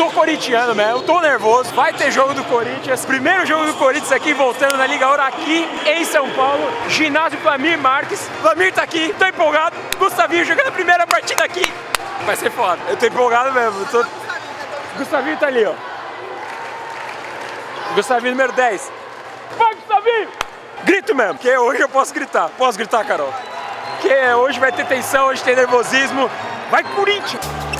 sou corintiano mesmo, tô nervoso. Vai ter jogo do Corinthians. Primeiro jogo do Corinthians aqui, voltando na Liga Ouro aqui em São Paulo. Ginásio Flamir Marques. Flamir tá aqui, tô empolgado. Gustavinho jogando a primeira partida aqui. Vai ser foda. Eu tô empolgado mesmo. Tô... Gustavinho tá ali, ó. Gustavinho número 10. Vai, Gustavinho! Grito mesmo, porque hoje eu posso gritar. Posso gritar, Carol? Porque hoje vai ter tensão, hoje tem nervosismo. Vai, Corinthians!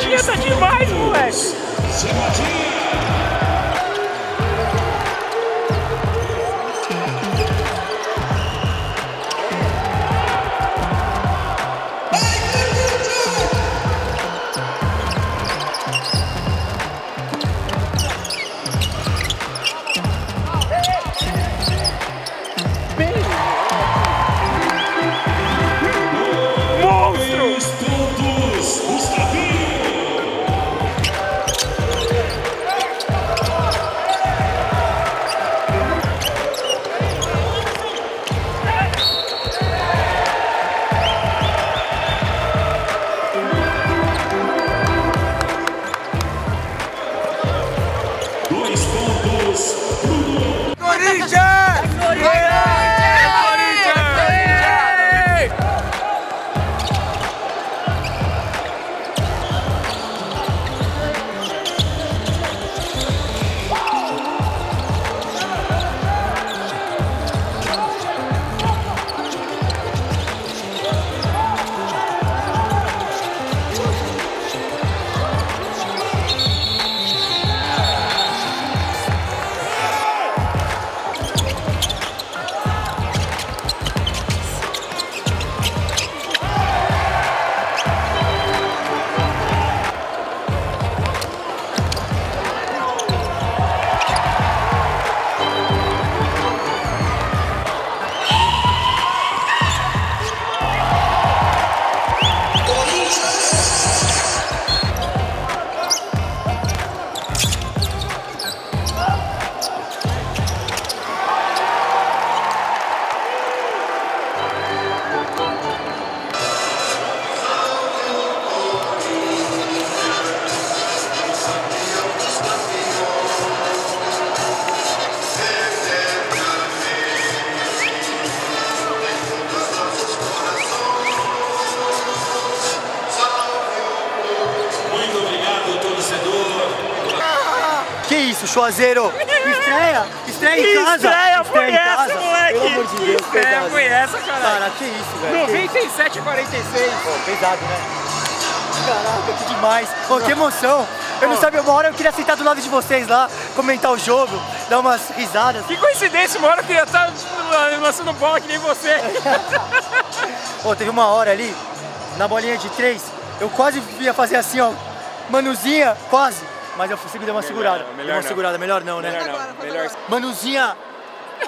Chimadinha tá demais, moleque! Pontos, Bruno. Corinthians! Isso, Chuazeiro? Estreia? Estreia em casa? Estreia foi essa, casa? moleque! Pelo amor de Que Deus, estreia pesado. foi essa, cara? Cara, que isso, velho? Que isso? 97 a 46. Pô, pesado, né? Caraca, que demais. Pô, que emoção. Eu não sabia, uma hora eu queria sentar do lado de vocês lá, comentar o jogo, dar umas risadas. Que coincidência, uma hora eu queria estar lançando bola que nem você. Pô, teve uma hora ali, na bolinha de três, eu quase ia fazer assim, ó, manuzinha, quase. Mas eu consegui dar uma segurada. não, Dei melhor uma não. segurada, melhor não, né? Melhor não, melhor. Manuzinha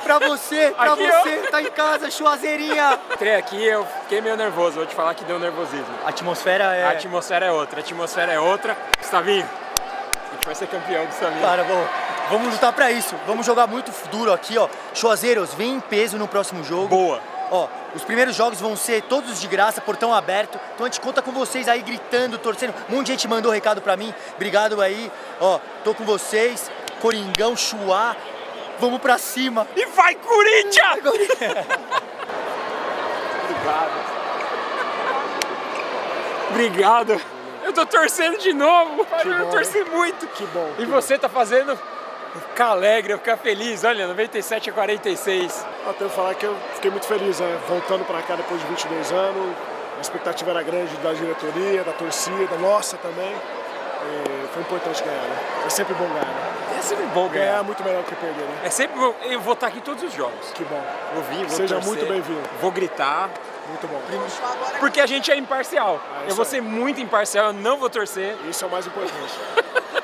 Pra você, pra Aqui, você, tá em casa, chuazeirinha. Entrei aqui, eu fiquei meio nervoso, vou te falar que deu nervosismo. A atmosfera é... A atmosfera é outra, a atmosfera é outra. Gustavinho, a gente vai ser campeão, Gustavinho. Cara, vamos, vamos lutar pra isso. Vamos jogar muito duro aqui, ó. Chuazeiros, vem em peso no próximo jogo. Boa. Ó, os primeiros jogos vão ser todos de graça, portão aberto. Então a gente conta com vocês aí gritando, torcendo. Um monte de gente mandou recado pra mim. Obrigado aí. Ó, tô com vocês. Coringão, Chuá. Vamos pra cima. E vai, Corinthians! Obrigado. Obrigado. Eu tô torcendo de novo. eu bom, torci muito. Que bom. E você tá fazendo ficar alegre, ficar feliz. Olha, 97 a 46. Eu tenho que falar que eu fiquei muito feliz, né? Voltando para cá depois de 22 anos. A expectativa era grande da diretoria, da torcida, nossa também. E foi importante ganhar, né? É sempre bom ganhar, né? É sempre bom Ganhar ganhar. é muito melhor do que perder, né? É sempre bom. Eu vou estar aqui todos os jogos. Que bom. Vou vir, vou Seja torcer, muito bem-vindo. Vou gritar. Muito bom. Porque a gente é imparcial. Ah, eu vou é. ser muito imparcial, eu não vou torcer. Isso é o mais importante.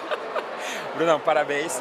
Brunão, parabéns.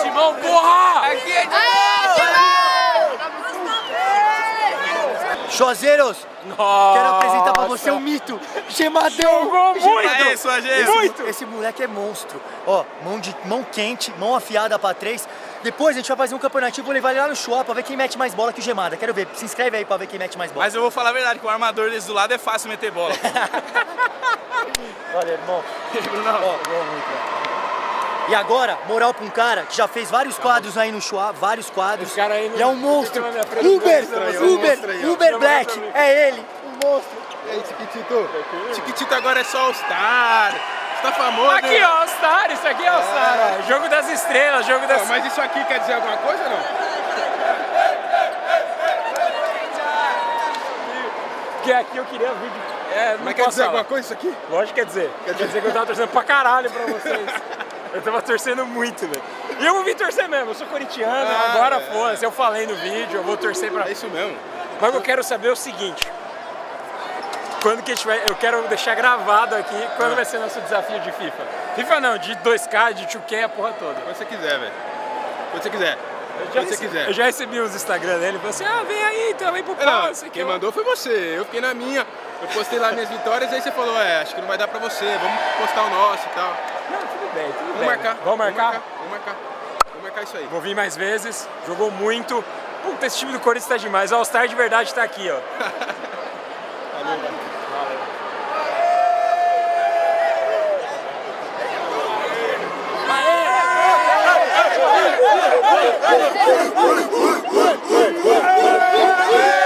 Timão, porra! Chuazeiros, Nossa. quero apresentar pra você um mito. Gemadão. Jogou muito! Sua gente. Muito! Esse moleque é monstro. Ó, mão, de, mão quente, mão afiada pra três. Depois a gente vai fazer um campeonatinho, vou levar ele lá no show pra ver quem mete mais bola que o Gemada. Quero ver. Se inscreve aí pra ver quem mete mais bola. Mas eu vou falar a verdade, que o armador desse do lado é fácil meter bola. Olha, irmão. Ó, jogou muito, ó. E agora, moral pra um cara que já fez vários quadros aí no show, vários quadros. Esse cara aí não- e é um monstro. Uber, é Uber. Uber Black, é ele, um monstro. E aí, Chiquitito? Chiquitito agora é só All-Star. Você tá famoso, Aqui, ó, All Star, isso aqui é All Star, ó. Jogo das estrelas, jogo das. Mas isso aqui quer dizer alguma coisa ou não? Porque aqui eu queria vídeo. É, não Mas quer dizer falar. alguma coisa isso aqui? Lógico que quer dizer. Quer dizer que eu tava torcendo pra caralho pra vocês. Eu tava torcendo muito, velho. E eu vou vir torcer mesmo, eu sou corintiano, Ah, agora é. foda-se, eu falei no vídeo, eu vou torcer pra. É isso mesmo. Mas eu quero saber o seguinte. Quando que a gente vai. Eu quero deixar gravado aqui quando vai ser nosso desafio de FIFA. FIFA não, de 2K, de 2K, a porra toda. Quando você quiser, velho. Quando você quiser. Eu já, Quando você recebi, quiser. eu já recebi uns Instagram dele, falou assim: ah, vem aí, então vem pro pau, o que. quem mandou foi você. Eu fiquei na minha. Eu postei lá minhas vitórias e aí você falou, é, acho que não vai dar pra você. Vamos postar o nosso e tal. Não, tudo né? Vamos. Marcar. Vamos marcar? Vamos marcar. Vamos marcar isso aí. Vou vir mais vezes, jogou muito. Puta, esse time do Corinthians tá demais. O All-Star de verdade tá aqui, ó. Valeu, mano. Hey!